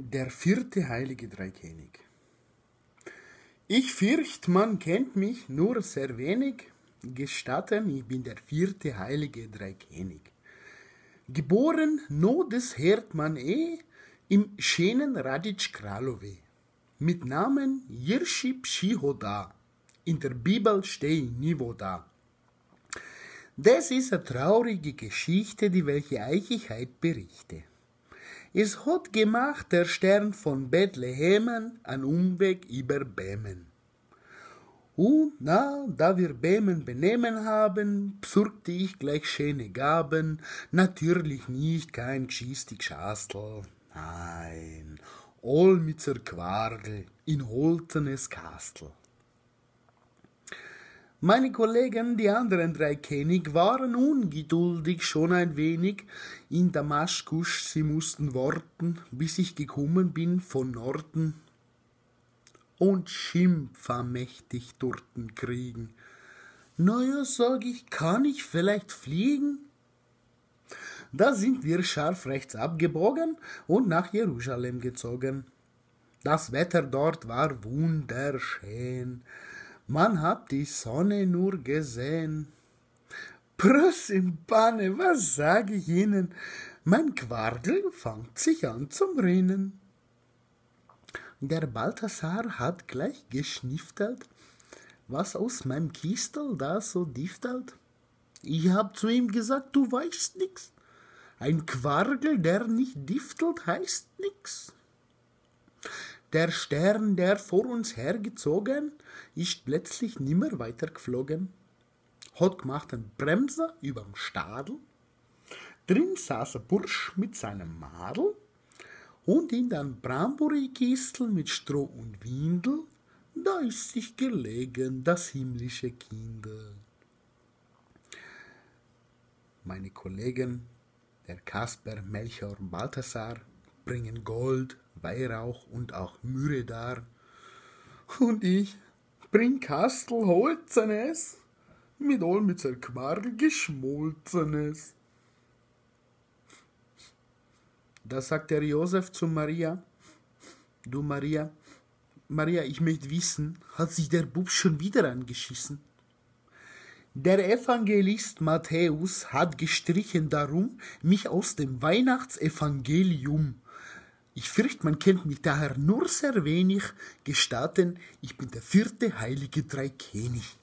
Der vierte heilige Dreikönig. Ich fürcht, man kennt mich nur sehr wenig. Gestatten, ich bin der vierte heilige Dreikönig. Geboren no des Herdmann eh im schönen Radic Kralove. Mit Namen Jirschi Pschihoda. In der Bibel steht Nivo da. Das ist eine traurige Geschichte, die welche Eichigkeit berichte. Es hat gemacht der Stern von Bethlehemen an Umweg über Bämen. Und na, da wir Bämen benehmen haben, besorgte ich gleich schöne Gaben, natürlich nicht kein gschiestig Schastel, nein, all mit zer Quargel in holtenes Kastel. Meine Kollegen, die anderen drei König, waren ungeduldig schon ein wenig. In Damaskus, sie mussten warten, bis ich gekommen bin von Norden. Und Schimpfer mächtig dorten kriegen. Naja, sag ich, kann ich vielleicht fliegen? Da sind wir scharf rechts abgebogen und nach Jerusalem gezogen. Das Wetter dort war wunderschön. Man hat die Sonne nur gesehen. Pröss im Banne, was sag ich Ihnen? Mein Quardel fangt sich an zum Rinnen. Der Balthasar hat gleich geschniftelt, was aus meinem Kistel da so diftelt. Ich hab zu ihm gesagt, du weißt nix. Ein Quargel, der nicht diftelt, heißt nix. Der Stern, der vor uns hergezogen, ist plötzlich nimmer weiter geflogen. Hat gemacht einen Bremser überm Stadel. Drin saß ein Bursch mit seinem Madel und in den Brambori-Kistel mit Stroh und Windel, da ist sich gelegen das himmlische Kindel. Meine Kollegen, der Kasper, Melchior und Balthasar, bringen Gold, Weihrauch und auch Myrrhe dar. Und ich bring Kastel Holzenes mit all mit ser Quarl geschmolzenes. Da sagt der Josef zu Maria, du Maria, Maria, ich möchte wissen, hat sich der Bub schon wieder angeschissen? Der Evangelist Matthäus hat gestrichen darum mich aus dem Weihnachtsevangelium ich fürchte, man kennt mich daher nur sehr wenig. Gestatten, ich bin der vierte heilige Dreikönig.